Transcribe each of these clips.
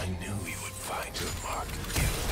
I knew you would find your mark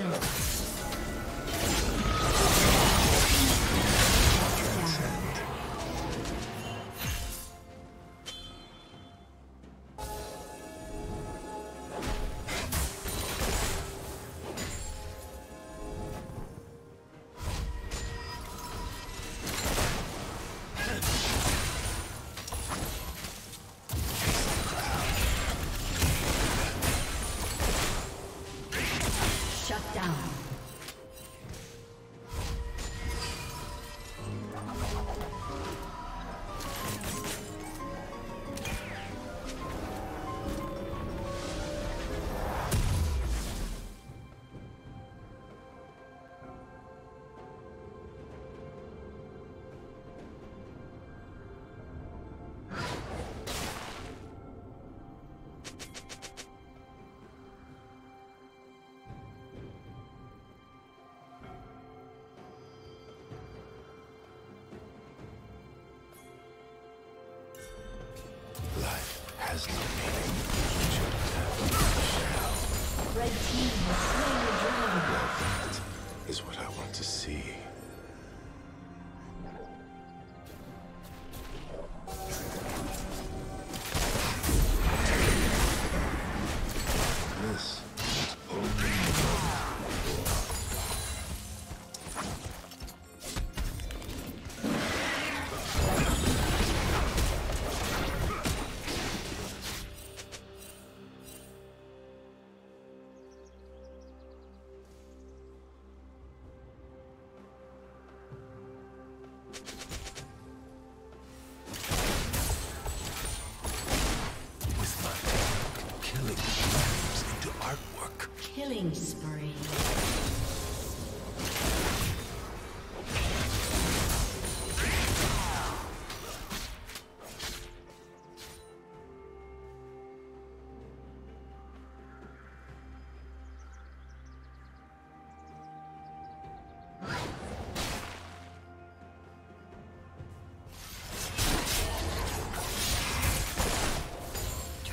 예. Team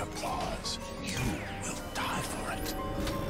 Applause. You will die for it.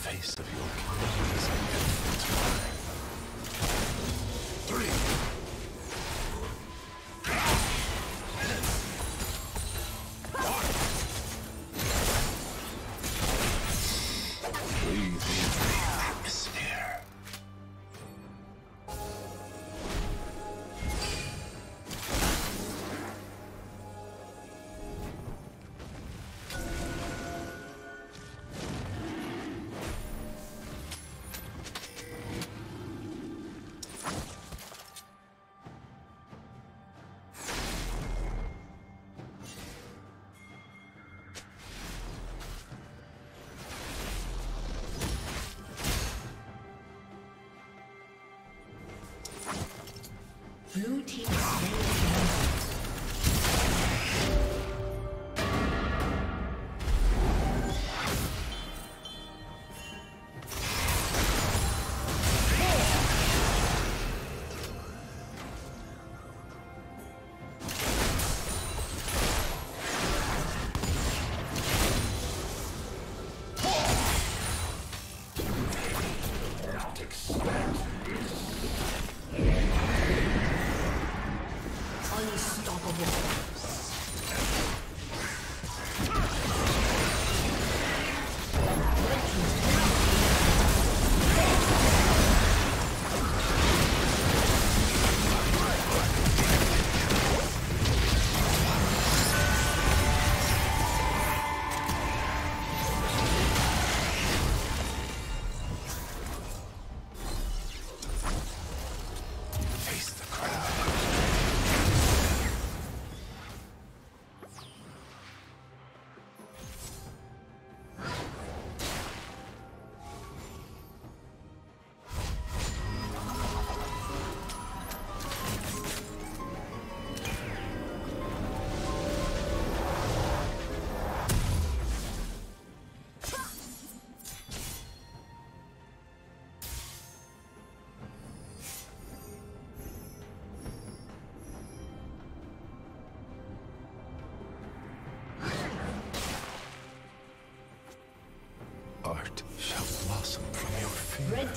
Face of your kingdom team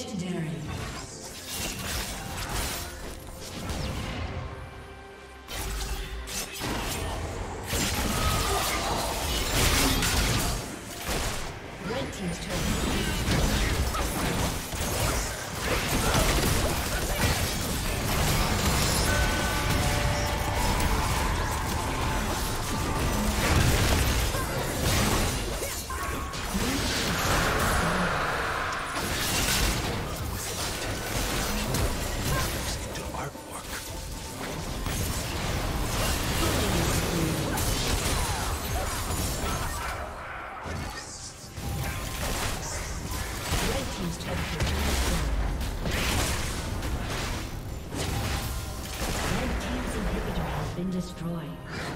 Legendary. destroyed.